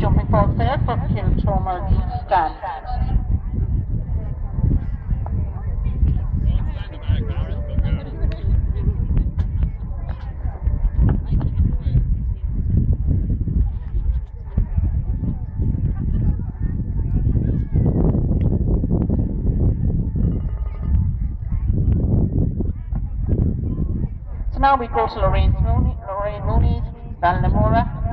jumping falls there for Kilchomer Scan. So now we go to Lorraine Mooney, Lorraine Mooney's, Balnamora,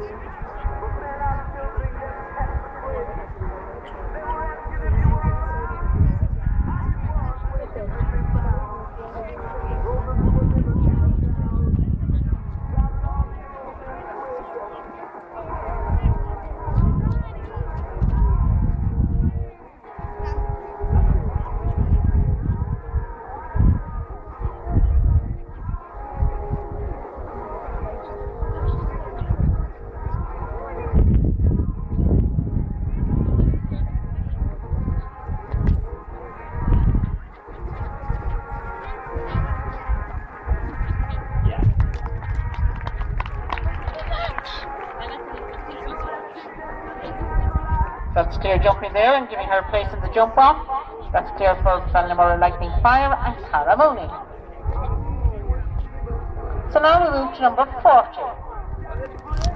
Cara Mooney. That's Claire jumping there and giving her place in the jump off. That's Claire for Balnamora Lightning Fire and Cara Mooney. So now we move to number 40.